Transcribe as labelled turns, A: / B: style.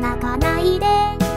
A: 泣かないで